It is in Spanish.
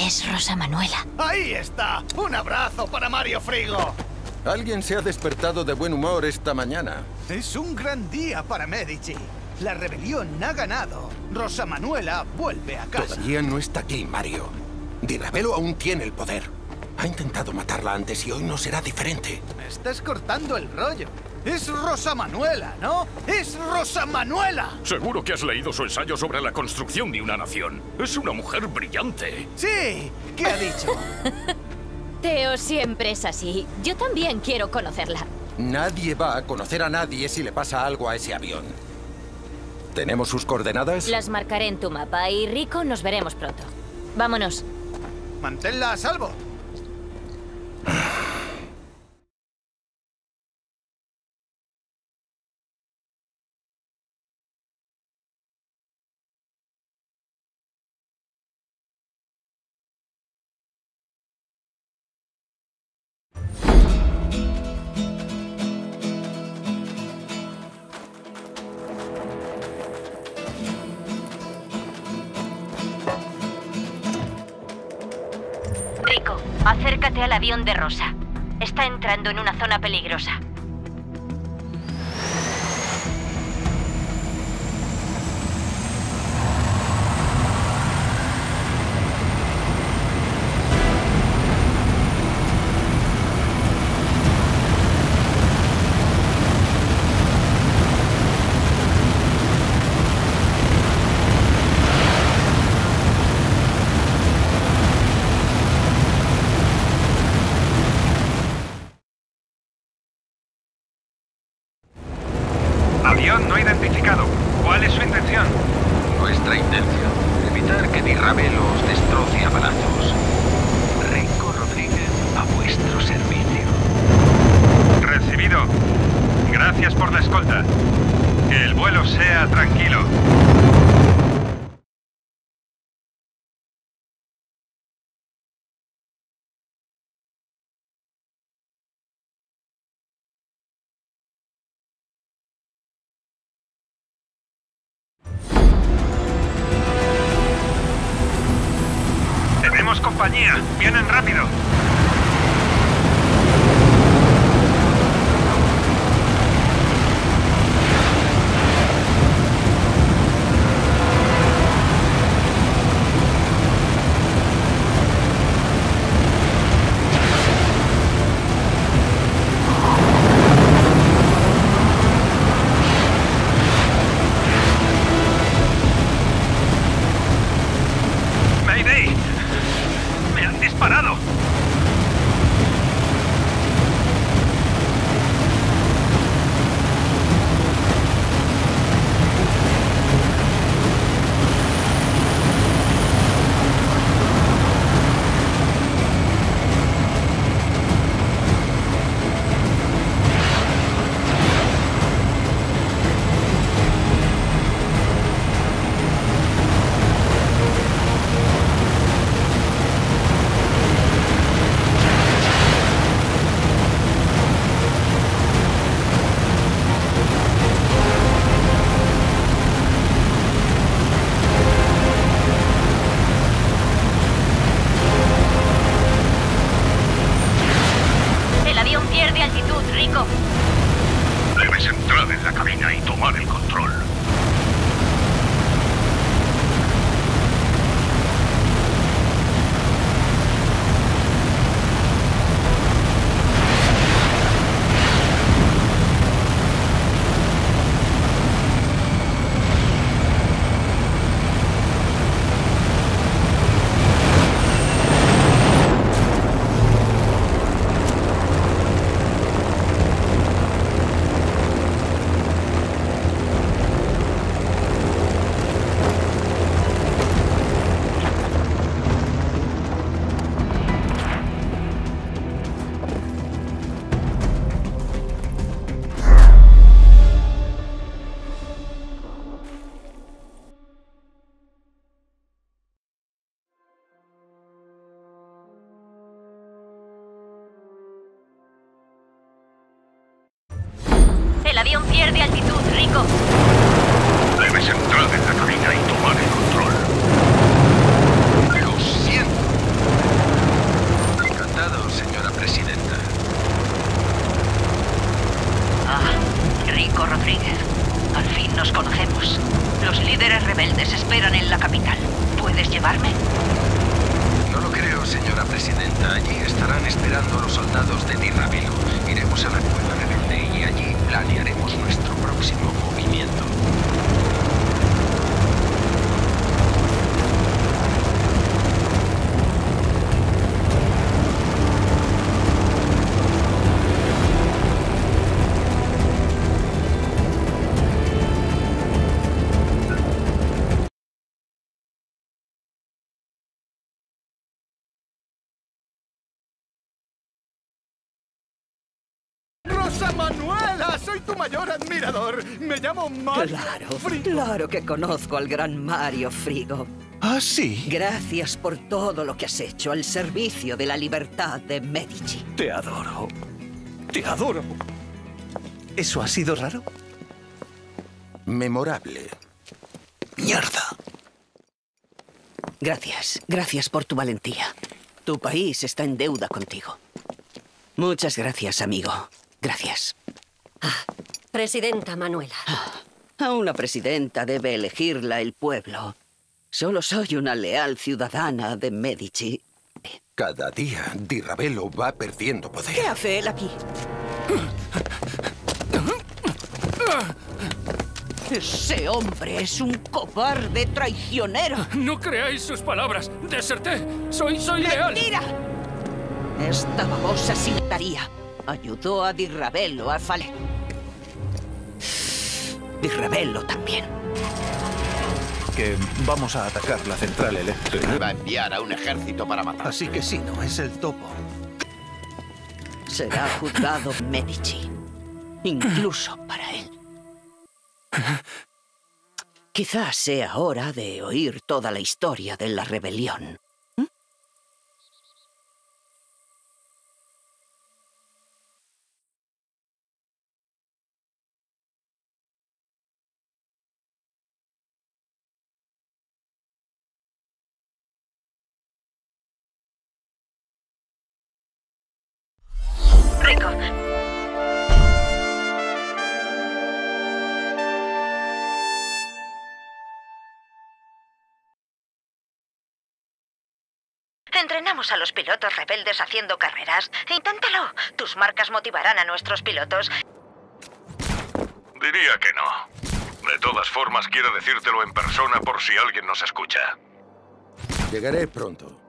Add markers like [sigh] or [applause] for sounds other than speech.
Es Rosa Manuela. ¡Ahí está! ¡Un abrazo para Mario Frigo! Alguien se ha despertado de buen humor esta mañana. Es un gran día para Medici. La rebelión ha ganado. Rosa Manuela vuelve a casa. Todavía no está aquí, Mario. Di Ravelo aún tiene el poder. Ha intentado matarla antes y hoy no será diferente. Me estás cortando el rollo. Es Rosa Manuela, ¿no? ¡Es Rosa Manuela! Seguro que has leído su ensayo sobre la construcción de una nación. Es una mujer brillante. Sí, ¿qué ha dicho? [laughs] Teo siempre es así. Yo también quiero conocerla. Nadie va a conocer a nadie si le pasa algo a ese avión. ¿Tenemos sus coordenadas? Las marcaré en tu mapa y Rico nos veremos pronto. Vámonos. Manténla a salvo. Acércate al avión de Rosa. Está entrando en una zona peligrosa. Avión no identificado. ¿Cuál es su intención? Nuestra intención, evitar que Di Ravelo os destroce a balazos. Rico Rodríguez, a vuestro servicio. Recibido. Gracias por la escolta. Que el vuelo sea tranquilo. Compañía. Vienen rápido. Disparado. Pierde altitud, Rico. Debes entrar en la cabina y tomar el control. de altitud, Rico. Debes entrar en la cabina y tomar el control. Lo siento. Encantado, señora presidenta. Ah, Rico Rodríguez. Al fin nos conocemos. Los líderes rebeldes esperan en la capital. ¿Puedes llevarme? No lo creo, señora presidenta. Allí estarán esperando los soldados de Tirravilo. Iremos a la cueva de planearemos nuestro próximo movimiento. Tu mayor admirador! Me llamo Mario Claro, Frigo. claro que conozco al gran Mario Frigo. ¿Ah, sí? Gracias por todo lo que has hecho al servicio de la libertad de Medici. Te adoro. Te adoro. ¿Eso ha sido raro? Memorable. ¡Mierda! Gracias, gracias por tu valentía. Tu país está en deuda contigo. Muchas gracias, amigo. Gracias. Presidenta Manuela. A una presidenta debe elegirla el pueblo. Solo soy una leal ciudadana de Medici. Cada día, Di Ravelo va perdiendo poder. ¿Qué hace él aquí? Ese hombre es un cobarde traicionero. No creáis sus palabras. Deserté. Soy, soy leal. ¡Mentira! Esta babosa sintaría ayudó a Di Ravelo a Fale. Di Ravelo también. Que vamos a atacar la central eléctrica. Va a enviar a un ejército para matar. Así que sí, no es el topo. Será juzgado Medici. Incluso para él. Quizás sea hora de oír toda la historia de la rebelión. Entrenamos a los pilotos rebeldes haciendo carreras. Inténtalo. Tus marcas motivarán a nuestros pilotos. Diría que no. De todas formas, quiero decírtelo en persona por si alguien nos escucha. Llegaré pronto.